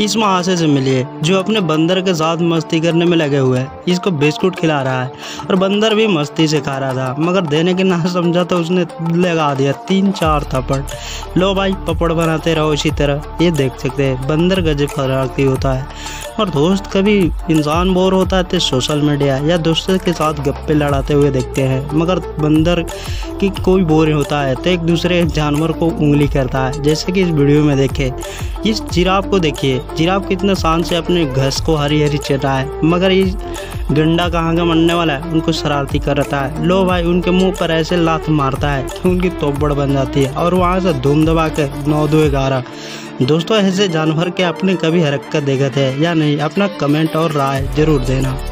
इस महाशय से मिलिए, जो अपने बंदर के साथ मस्ती करने में लगे हुए हैं। इसको बिस्कुट खिला रहा है, और बंदर भी मस्ती से खा रहा था, मगर देने के ना समझा तो उसने लगा दिया तीन चार थप्पड़। लो भाई पपड़ बनाते रहो इसी तरह। ये देख सकते हैं, बंदर गजब फरारती होता है। और दोस्त कभी इंसान बोर होता है तो सोशल मीडिया या दोस्तों के साथ गप्पे लड़ाते हुए देखते हैं। मगर बंदर की कोई बोर होता है तो एक दूसरे जानवर को उंगली करता है। जैसे कि इस वीडियो में देखे। इस जिराफ को देखिए। जिराफ कितना शान से अपने घस को हरी हरी चटा है। मगर ये गंडा कहाँ का मरने वाला है? उनको शरारती कर रहता है। लो भाई, उनके मुँह पर ऐसे लात मारता है कि उनकी तोबड़ बन जाती है और वहाँ से धूम दबा के नौ दो ग्यारह दोस्तों, ऐसे जानवर के आपने कभी हरकत देखा थे या नहीं? अपना कमेंट और राय ज़रूर देना।